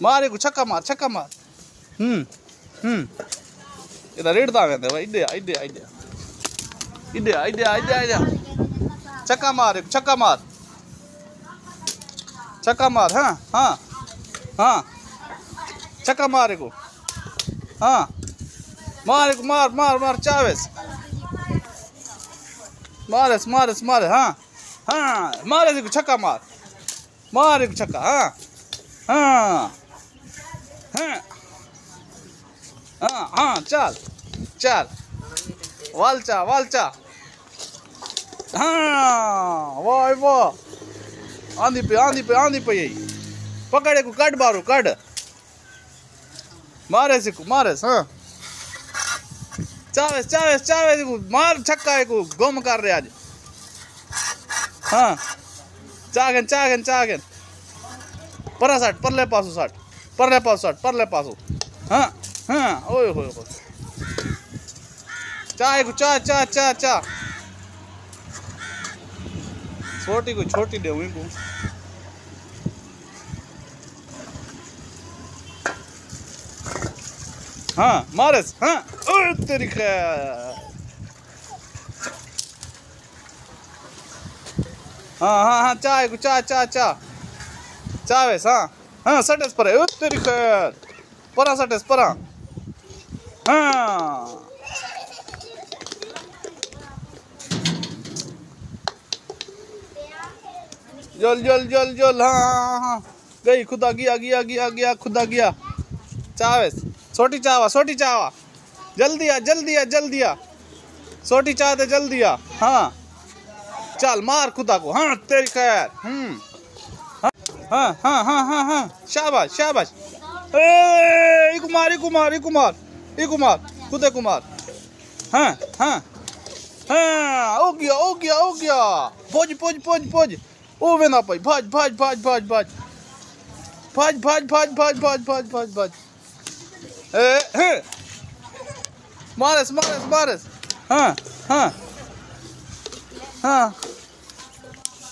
ಮಾರಿ ಚಕ್ಕ ಮಾರ್ ಚಕ್ಕ ಮಾರ್ ಹ್ಞೂ ಹ್ಞೂ ಇಲ್ಲ ಹಿಡ್ದಾಗಂತೆ ಇಡ್ಡೆಯ ಇಡ್ಡೆಯ ಇಡ್ಡೆಯ ಇಡ್ಡೆಯ ಇಡ್ಡೆಯ ಇಡ್ಡೆಯ ಇಡ್ಡೆಯ ಚಕ್ಕ ಮಾರ್ ಚಕ್ಕ ಮಾರ್ ಚಕ್ಕ ಮಾರ್ ಹಾಂ ಹಾಂ ಹಾಂ ಚಕ್ಕ ಮಾರಿಗು ಹಾಂ ಮಾರಿಗು ಮಾರ್ ಮಾರ್ ಮಾರ್ ಚಾವೇಸ್ ಮಾರಸ್ ಮಾರಸ್ ಮಾರ ಹಾಂ ಹಾಂ ಮಾರಸಿಗು ಚಕ್ಕ ಮಾರ್ मार मार मार चावेस मारेस मारेस मारे हाँ हाँ मारे को छक्का मार मारे हाँ हाँ हाँ हाँ हाँ चल चल, वालचा वालचा हाँ वाह आंधी पे आंधी पे आंधी पे यही, पकड़े को कट बारू, कट, मारे से को मारे हाँ चावेस चावेस को मार छक्का को गुम कर रहे आज हाँ चागन चागन चागन परा साठ परले पासो साठ परले पासो साठ परले पासो हाँ हाँ होए होए चाय को चा चा चा चा. छोटी को, छोटी दे को हाँ मारस हाँ. तेरी खैर हाँ हाँ हाँ चाय को चा चा चा चावेस हाँ। हाँ सटेस पर तेरी परा सटेस परा। हाँ। जल जल जल जल हाँ हाँ हाँ। गई, खुदा गया गया गया गया, खुदा गया। चावेस छोटी चावा छोटी चावा। जल्दी आ जल्दी आ जल्दी आ। छोटी चाह तो जल्दी आ। हाँ। चल, मार खुदा को। हाँ तेरी खैर। हम्म। हाँ हाँ हाँ हाँ हाँ शाबाश शाबाश। ए कुमार कुमार कुमार कुमार खुदे कुमार हाँ हाँ। हाँ हो गया हो गया हो गया। भोज भोज भोज भोज। ओ वेना पाई भाज भाज भाज भाज भाज। भाज भाज भाज भाज भाज भाज भाज भाज। हैं। मारस मारस मारस। हाँ हाँ। हाँ।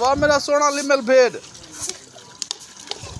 वाह मेरा सोना लिमल भेद